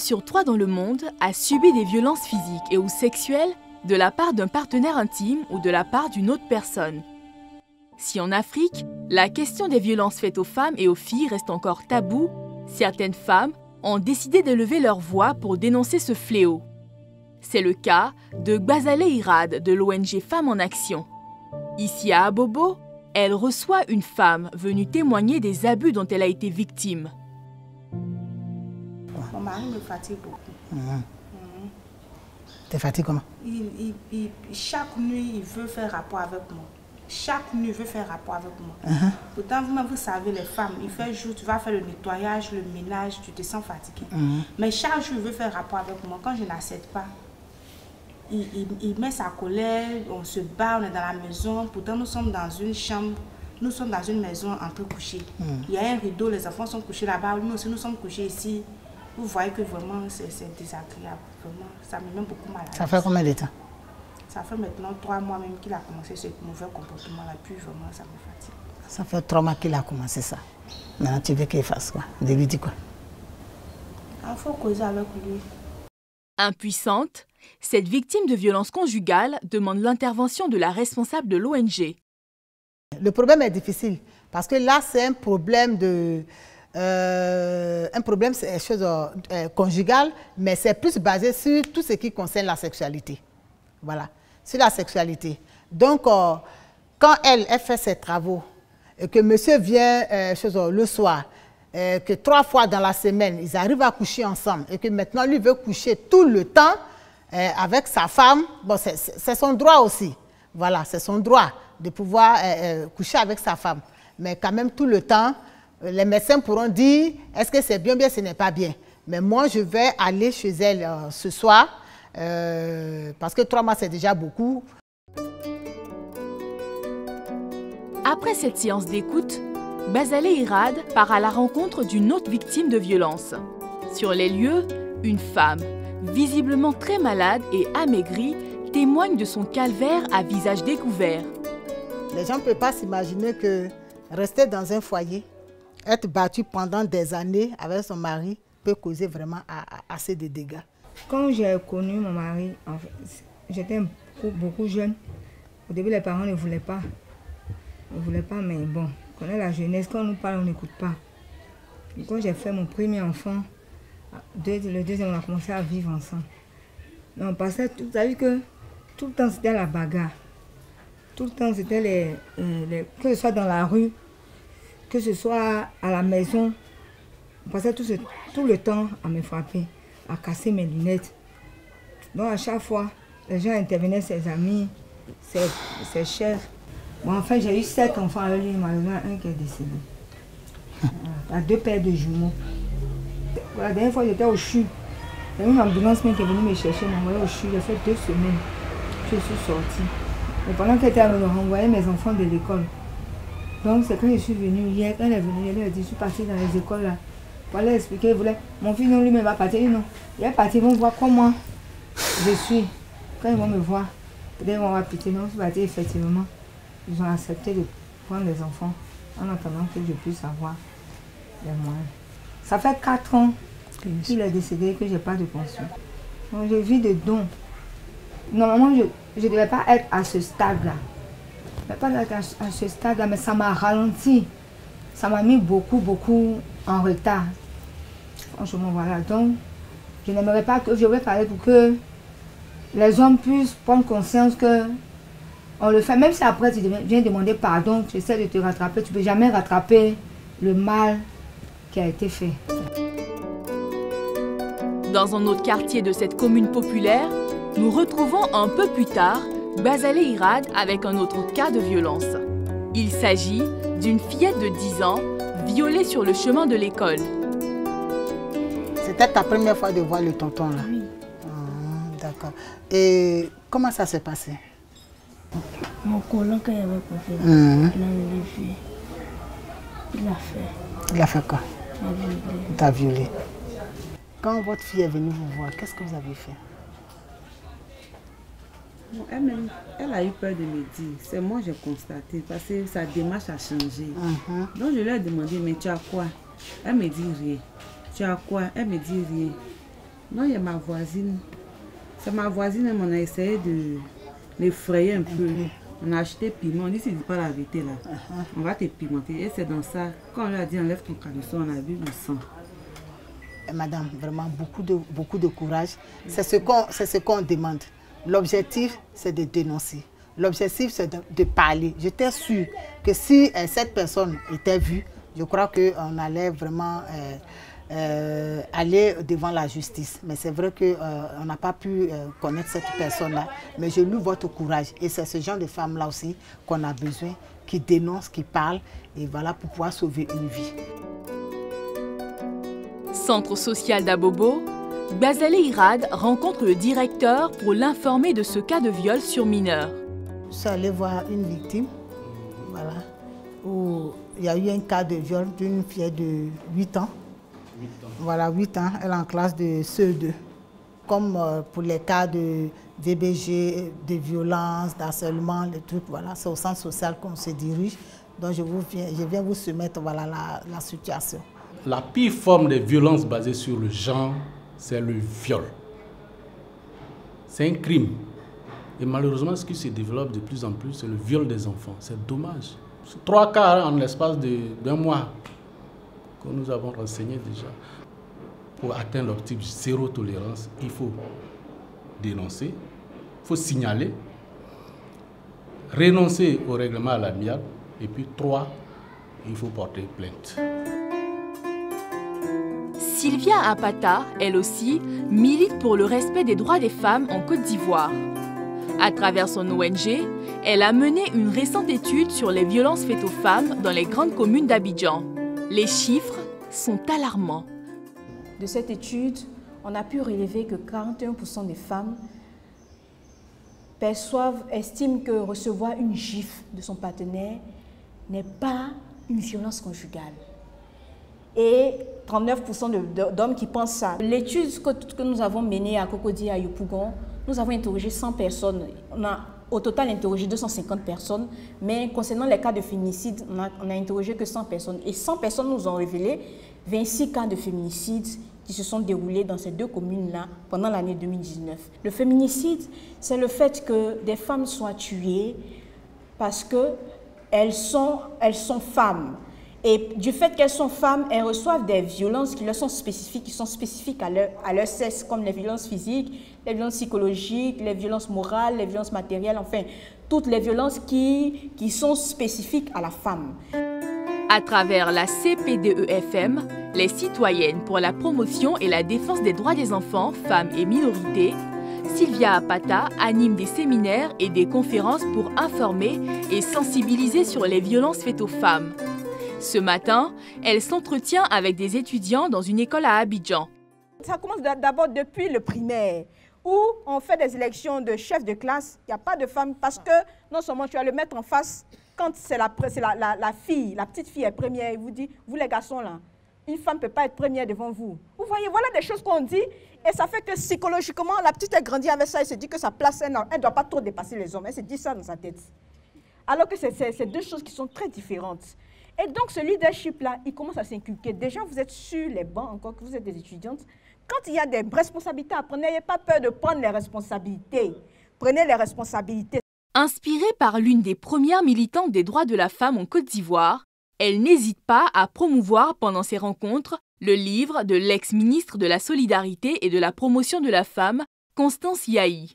sur trois dans le monde a subi des violences physiques et ou sexuelles de la part d'un partenaire intime ou de la part d'une autre personne. Si en Afrique, la question des violences faites aux femmes et aux filles reste encore taboue, certaines femmes ont décidé de lever leur voix pour dénoncer ce fléau. C'est le cas de Gbazale Irad de l'ONG Femmes en Action. Ici à Abobo, elle reçoit une femme venue témoigner des abus dont elle a été victime. Mon mari me fatigue beaucoup. Mhm. T'es fatigué comment? Il, il- il- chaque nuit, il veut faire rapport avec moi. Chaque nuit, il veut faire rapport avec moi. Mhm. Pourtant, vous-même, vous savez, les femmes, il fait jour, tu vas faire le nettoyage, le ménage, tu te sens fatigué. Mhm. Mais chaque jour, il veut faire rapport avec moi. Quand je n'accepte pas, il, il- il met sa colère, on se bat, on est dans la maison. Pourtant, nous sommes dans une chambre, nous sommes dans une maison entre couchés. Mhm. Il y a un rideau, les enfants sont couchés là-bas, nous aussi, nous sommes couchés ici. Vous voyez que vraiment, c'est désagréable. Vraiment, ça me met beaucoup mal à Ça fait combien de temps? Ça fait maintenant trois mois même qu'il a commencé ce mauvais comportement-là. Puis vraiment, ça me fatigue. Ça fait trois mois qu'il a commencé ça. Maintenant, tu veux qu'il fasse quoi? De lui dire quoi? Il faut causer avec lui. Impuissante, cette victime de violences conjugales demande l'intervention de la responsable de l'ONG. Le problème est difficile parce que là, c'est un problème de. Euh, un problème c'est chose euh, conjugale, mais c'est plus basé sur tout ce qui concerne la sexualité. Voilà, sur la sexualité. Donc, euh, quand elle, elle fait ses travaux et que monsieur vient euh, chose, euh, le soir, euh, que trois fois dans la semaine, ils arrivent à coucher ensemble et que maintenant lui veut coucher tout le temps euh, avec sa femme, bon, c'est- son droit aussi. Voilà, c'est son droit de pouvoir euh, euh, coucher avec sa femme. Mais quand même, tout le temps, euh, les médecins pourront dire est-ce que c'est bien, bien, ce n'est pas bien? Mais moi, je vais aller chez elle euh, ce soir euh, parce que trois mois, c'est déjà beaucoup. Après cette séance d'écoute, Bazale Irad part à la rencontre d'une autre victime de violence. Sur les lieux, une femme, visiblement très malade et amaigrie, témoigne de son calvaire à visage découvert. Les gens ne peuvent pas s'imaginer que rester dans un foyer, être battu pendant des années avec son mari, peut causer vraiment assez de dégâts. Quand j'ai connu mon mari, j'étais beaucoup, jeune. Au début, les parents ne voulaient pas. Ne voulaient pas, mais bon, on connaît la jeunesse. Quand on nous parle, on n'écoute pas. Et quand j'ai fait mon premier enfant, le deuxième, on a commencé à vivre ensemble. Mais on passait, tout, vous que tout le temps, c'était la bagarre. Tout le temps, c'était les, euh, Que ce soit dans la rue, que ce soit à la maison, on passait tout, le temps à me frapper, à casser mes lunettes. Donc à chaque fois, les gens intervenaient, ses amis, ses, chefs. Bon, enfin, j'ai eu sept enfants avec lui, malheureusement, un qui est décédé. À deux paires de jumeaux. La dernière fois, j'étais au CHU. Il y a une ambulance même qui est venue me chercher, m'a envoyé au CHU. J'ai fait deux semaines. Je suis sortie. Et pendant qu'elle était à me renvoyer mes enfants de l'école. Donc, c'est quand je suis venue hier, quand elle est venue, elle a dit, je suis partie dans les écoles là. Pour leur expliquer, voulait, mon fils, non, lui-même va partir. Non. Il est parti, ils vont voir comment je suis. Quand ils vont me voir, peut-être ils vont avoir pitié. Non, je suis partie, effectivement. Ils ont accepté de prendre les enfants en attendant que je puisse avoir les moyens. Ça fait quatre ans qu'il est décédé et que je n'ai pas de pension. Donc, je vis de dons. Normalement, je ne devais pas être à ce stade-là. Pas être à, ce stade-là, mais ça m'a ralenti. Ça m'a mis beaucoup, beaucoup en retard. Franchement, voilà. Donc, je n'aimerais pas que je vais parler pour que les hommes puissent prendre conscience que on le fait. Même si après tu viens demander pardon, tu essaies de te rattraper, tu ne peux jamais rattraper le mal qui a été fait. Dans un autre quartier de cette commune populaire, nous retrouvons un peu plus tard Bazale Irad avec un autre cas de violence. Il s'agit d'une fillette de 10 ans violée sur le chemin de l'école. C'était ta première fois de voir le tonton là? Oui. Ah, D'accord. Et comment ça s'est passé? Mon collant qu'il avait posé là, Mhm. il a levé. Il a fait. Il a fait quoi? Il a violé. Il t'a violé. Quand votre fille est venue vous voir, qu'est-ce que vous avez fait? Bon, elle, elle a eu peur de me dire. C'est moi j'ai constaté parce que sa démarche a changé. Mhm. Donc je lui ai demandé, mais tu as quoi? Elle me dit rien. Tu as quoi? Elle me dit rien. Non, il y a ma voisine. C'est ma voisine, on a essayé de l'effrayer un peu. On a acheté piment. On dit, si tu dis pas la vérité là, Uh-huh. on va te pimenter. Et c'est dans ça, quand on lui a dit, enlève ton caleçon, on a vu le sang. Eh, Madame, vraiment beaucoup de, beaucoup de courage. C'est ce qu'on c'est ce qu'on demande. L'objectif, c'est de dénoncer. L'objectif, c'est de, de parler. J'étais sûre que si euh, cette personne était vue, je crois qu'on allait vraiment euh, euh, aller devant la justice. Mais c'est vrai qu'on n'a pas pu connaître cette personne-là. Mais je loue votre courage. Et c'est ce genre de femme-là aussi qu'on a besoin, qui dénonce, qui parle, et voilà, pour pouvoir sauver une vie. Centre social d'Abobo, Bazalé Irad rencontre le directeur pour l'informer de ce cas de viol sur mineur. Je suis allée voir une victime, voilà, où il y a eu un cas de viol d'une fille de 8 ans. Voilà, 8 ans, elle est en classe de CE2. Comme euh, pour les cas de DBG, de violence, d'harcèlement, les trucs, voilà, c'est au centre social qu'on se dirige. Donc je, vous viens, je viens vous soumettre voilà, la, la situation. La pire forme de violence basée sur le genre, c'est le viol. C'est un crime. Et malheureusement, ce qui se développe de plus en plus, c'est le viol des enfants. C'est dommage. Trois cas en l'espace d'un mois que nous avons renseigné déjà. Pour atteindre l'objectif zéro tolérance, il faut dénoncer, il faut signaler, renoncer au règlement à l'amiable, et puis trois, il faut porter plainte. Sylvia Apata, elle aussi, milite pour le respect des droits des femmes en Côte d'Ivoire. À travers son ONG, elle a mené une récente étude sur les violences faites aux femmes dans les grandes communes d'Abidjan. Les chiffres sont alarmants. De cette étude, on a pu relever que 41% des femmes perçoivent, estiment que recevoir une gifle de son partenaire n'est pas une violence conjugale. Et 39% de- de- d'hommes qui pensent ça. L'étude que, nous avons menée à Cocody à Yopougon, nous avons interrogé 100 personnes. On a au total interrogé 250 personnes, mais concernant les cas de féminicide, on a interrogé que 100 personnes. Et 100 personnes nous ont révélé 26 cas de féminicide qui se sont déroulés dans ces deux communes-là pendant l'année 2019. Le féminicide, c'est le fait que des femmes soient tuées parce qu'elles sont, elles sont femmes. Et du fait qu'elles sont femmes, elles reçoivent des violences qui leur sont spécifiques, qui sont spécifiques à leur, à leur sexe, comme les violences physiques, les violences psychologiques, les violences morales, les violences matérielles, enfin, toutes les violences qui, qui sont spécifiques à la femme. À travers la CPDEFM, les citoyennes pour la promotion et la défense des droits des enfants, femmes et minorités, Sylvia Apata anime des séminaires et des conférences pour informer et sensibiliser sur les violences faites aux femmes. Ce matin, elle s'entretient avec des étudiants dans une école à Abidjan. Ça commence d'a- d'abord depuis le primaire, où on fait des élections de chef de classe. Il n'y a pas de femme parce que non seulement tu vas le mettre en face, quand c'est la, fille, la petite fille est première, il vous dit, vous les garçons là, une femme ne peut pas être première devant vous. Vous voyez, voilà des choses qu'on dit et ça fait que psychologiquement, la petite elle grandit avec ça, elle se dit que sa place, elle ne doit pas trop dépasser les hommes. Elle se dit ça dans sa tête. Alors que c'est deux choses qui sont très différentes. Et donc, ce leadership-là, il commence à s'inculquer. Déjà, vous êtes sur les bancs, encore que vous êtes des étudiantes. Quand il y a des responsabilités à prendre, n'ayez pas peur de prendre les responsabilités. Prenez les responsabilités. Inspirée par l'une des premières militantes des droits de la femme en Côte d'Ivoire, elle n'hésite pas à promouvoir pendant ses rencontres le livre de l'ex-ministre de la Solidarité et de la Promotion de la Femme, Constance Yahi.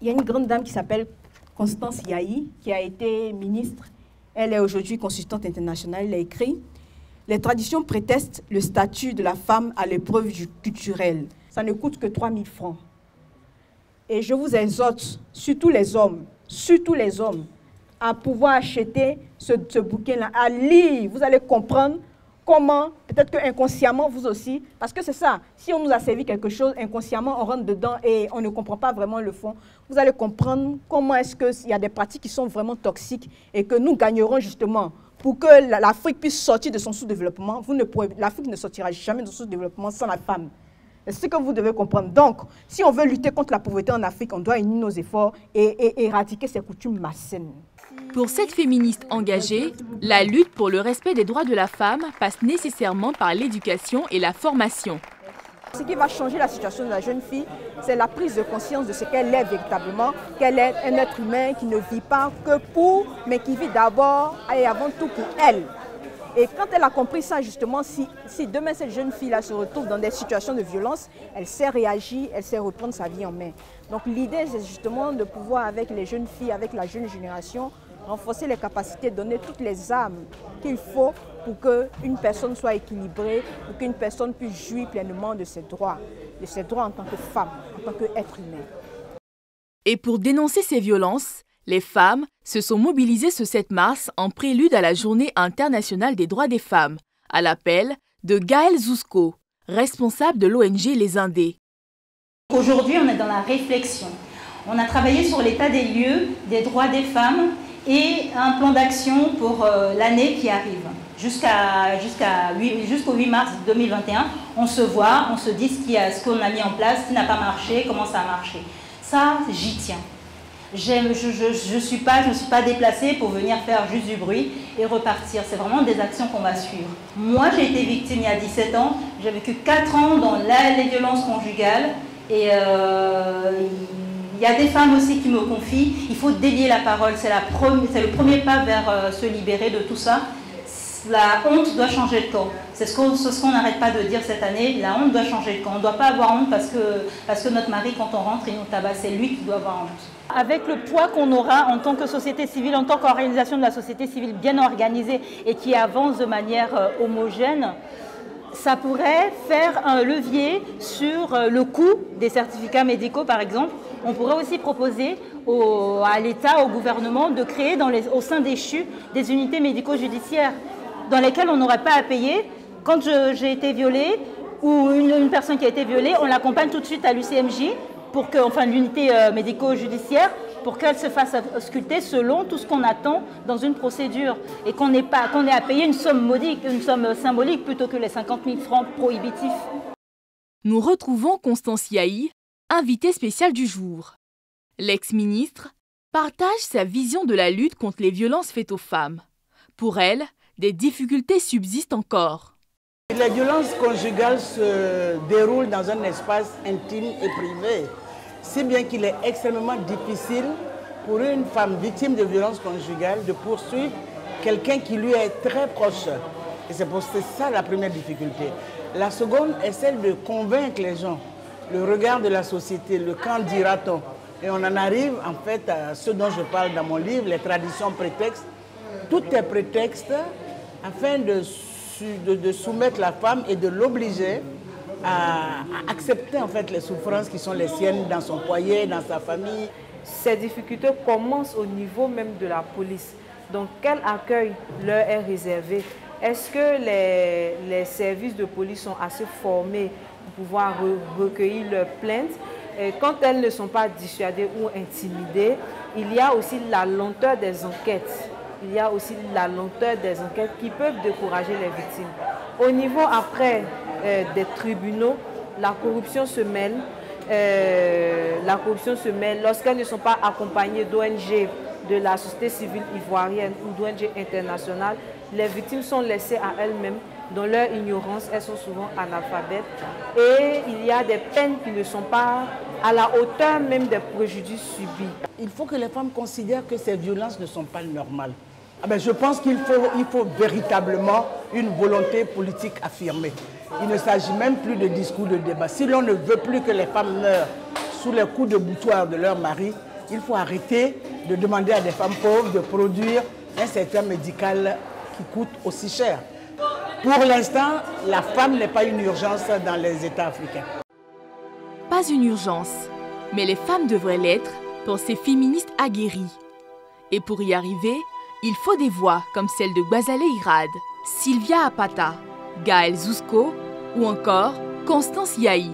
Il y a une grande dame qui s'appelle Constance Yahi, qui a été ministre. Elle est aujourd'hui consultante internationale. Elle a écrit Les traditions prétestent le statut de la femme à l'épreuve du culturel. Ça ne coûte que 3 000 francs. Et je vous exhorte, surtout les hommes, surtout les hommes, à pouvoir acheter ce, ce bouquin-là, à lire. Vous allez comprendre comment, peut-être que inconsciemment, vous aussi, parce que c'est ça, si on nous a servi quelque chose, inconsciemment, on rentre dedans et on ne comprend pas vraiment le fond, vous allez comprendre comment est-ce qu'il y a des pratiques qui sont vraiment toxiques et que nous gagnerons justement pour que la- l'Afrique puisse sortir de son sous-développement. L'Afrique ne sortira jamais de son sous-développement sans la femme. C'est ce que vous devez comprendre. Donc, si on veut lutter contre la pauvreté en Afrique, on doit unir nos efforts et, et éradiquer ces coutumes malsaines. Pour cette féministe engagée, la lutte pour le respect des droits de la femme passe nécessairement par l'éducation et la formation. Ce qui va changer la situation de la jeune fille, c'est la prise de conscience de ce qu'elle est véritablement, qu'elle est un être humain qui ne vit pas que pour, mais qui vit d'abord et avant tout pour elle. Et quand elle a compris ça, justement, si, demain cette jeune fille-là se retrouve dans des situations de violence, elle sait réagir, elle sait reprendre sa vie en main. Donc l'idée, c'est justement de pouvoir, avec les jeunes filles, avec la jeune génération, renforcer les capacités, donner toutes les armes qu'il faut pour qu'une personne soit équilibrée, pour qu'une personne puisse jouir pleinement de ses droits, de ses droits en tant que femme, en tant qu'être humain. Et pour dénoncer ces violences, les femmes se sont mobilisées ce 7 mars en prélude à la Journée internationale des droits des femmes, à l'appel de Gaël Zousco, responsable de l'ONG Les Indés. Aujourd'hui, on est dans la réflexion. On a travaillé sur l'état des lieux des droits des femmes et un plan d'action pour euh, l'année qui arrive. Jusqu'au 8 mars 2021, on se voit, on se dit ce, qu'on a mis en place, ce qui n'a pas marché, comment ça a marché. Ça, j'y tiens. Je ne suis pas, je suis pas déplacée pour venir faire juste du bruit et repartir. C'est vraiment des actions qu'on va suivre. Moi, j'ai été victime il y a 17 ans. J'ai vécu 4 ans dans les violences conjugales. Et euh, il y a des femmes aussi qui me confient, il faut délier la parole, c'est le premier pas vers euh, se libérer de tout ça. La honte doit changer de camp. C'est ce qu'on n'arrête pas de dire cette année, la honte doit changer. On ne doit pas avoir honte parce que, parce que notre mari, quand on rentre, il nous tabasse, c'est lui qui doit avoir honte. Avec le poids qu'on aura en tant que société civile, en tant qu'organisation de la société civile bien organisée et qui avance de manière euh, homogène, ça pourrait faire un levier sur euh, le coût des certificats médicaux, par exemple, on pourrait aussi proposer à l'État, au gouvernement, de créer au sein des CHU des unités médico-judiciaires dans lesquelles on n'aurait pas à payer. Quand j'ai été violée ou une, personne qui a été violée, on l'accompagne tout de suite à l'UCMJ, enfin l'unité euh, médico-judiciaire, pour qu'elle se fasse sculpter selon tout ce qu'on attend dans une procédure et qu'on ait, pas, ait à payer une somme modique, une somme symbolique plutôt que les 50 000 francs prohibitifs. Nous retrouvons Constance Yahi, invité spécial du jour. L'ex-ministre partage sa vision de la lutte contre les violences faites aux femmes. Pour elle, des difficultés subsistent encore. Les violences conjugales se déroulent dans un espace intime et privé, si bien qu'il est extrêmement difficile pour une femme victime de violences conjugales de poursuivre quelqu'un qui lui est très proche. Et c'est pour ça la première difficulté. La seconde est celle de convaincre les gens le regard de la société, le quand dira-t-on? Et on en arrive en fait à ce dont je parle dans mon livre, les traditions prétextes. Tout est prétexte afin de, de, soumettre la femme et de l'obliger à, accepter en fait les souffrances qui sont les siennes dans son foyer, dans sa famille. Ces difficultés commencent au niveau même de la police. Donc quel accueil leur est réservé? Est-ce que les, les services de police sont assez formés pouvoir recueillir leurs plaintes? Quand elles ne sont pas dissuadées ou intimidées, il y a aussi la lenteur des enquêtes. Il y a aussi la lenteur des enquêtes qui peuvent décourager les victimes. Au niveau après euh, des tribunaux, la corruption se mêle. Euh, la corruption se mêle lorsqu'elles ne sont pas accompagnées d'ONG de la société civile ivoirienne ou d'ONG internationale. Les victimes sont laissées à elles-mêmes dans leur ignorance, elles sont souvent analphabètes. Et il y a des peines qui ne sont pas à la hauteur même des préjudices subis. Il faut que les femmes considèrent que ces violences ne sont pas normales. Ah ben, je pense qu'il faut, il faut véritablement une volonté politique affirmée. Il ne s'agit même plus de discours de débat. Si l'on ne veut plus que les femmes meurent sous les coups de boutoir de leur mari, il faut arrêter de demander à des femmes pauvres de produire un certain médical qui coûte aussi cher. Pour l'instant, la femme n'est pas une urgence dans les États africains. Pas une urgence, mais les femmes devraient l'être pour ces féministes aguerries. Et pour y arriver, il faut des voix comme celle de Gbazale Irad, Sylvia Apata, Gaël Zousko ou encore Constance Yahi.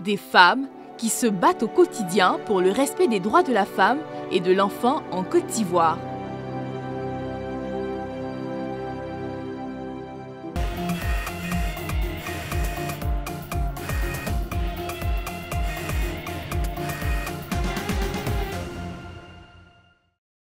Des femmes qui se battent au quotidien pour le respect des droits de la femme et de l'enfant en Côte d'Ivoire.